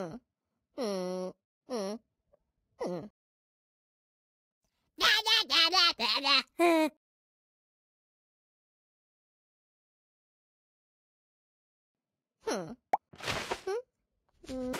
Da, da, da, da, da, da. Huh. Hmm. Hmm.